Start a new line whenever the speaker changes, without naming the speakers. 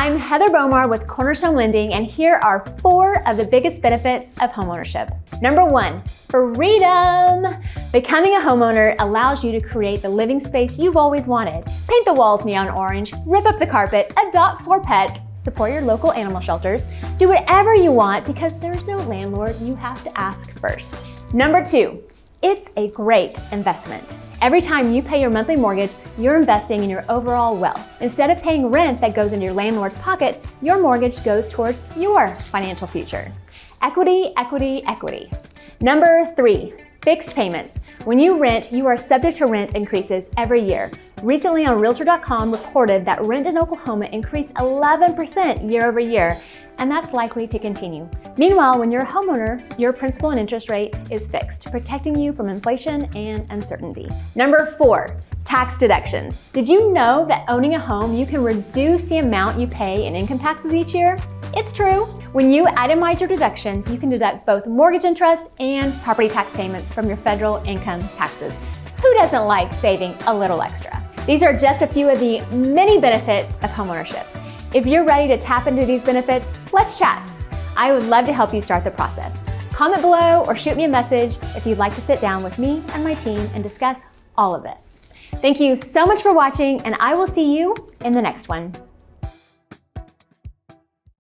I'm Heather Bomar with Cornerstone Lending, and here are four of the biggest benefits of homeownership. Number one, freedom. Becoming a homeowner allows you to create the living space you've always wanted. Paint the walls neon orange, rip up the carpet, adopt four pets, support your local animal shelters, do whatever you want because there's no landlord you have to ask first. Number two, it's a great investment. Every time you pay your monthly mortgage, you're investing in your overall wealth. Instead of paying rent that goes into your landlord's pocket, your mortgage goes towards your financial future. Equity, equity, equity. Number three, Fixed payments. When you rent, you are subject to rent increases every year. Recently on Realtor.com reported that rent in Oklahoma increased 11% year over year, and that's likely to continue. Meanwhile, when you're a homeowner, your principal and interest rate is fixed, protecting you from inflation and uncertainty. Number four, tax deductions. Did you know that owning a home, you can reduce the amount you pay in income taxes each year? It's true. When you itemize your deductions, you can deduct both mortgage interest and property tax payments from your federal income taxes. Who doesn't like saving a little extra? These are just a few of the many benefits of homeownership. If you're ready to tap into these benefits, let's chat. I would love to help you start the process. Comment below or shoot me a message if you'd like to sit down with me and my team and discuss all of this. Thank you so much for watching, and I will see you in the next one.